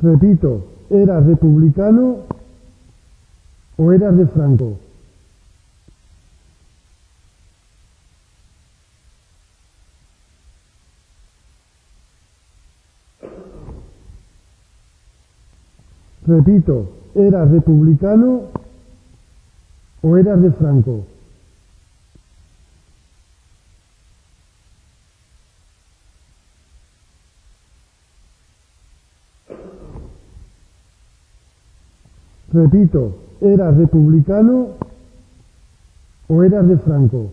Repito, ¿eras republicano o eras de Franco? Repito, ¿eras republicano o eras de Franco? Repito, ¿eras republicano o eras de Franco?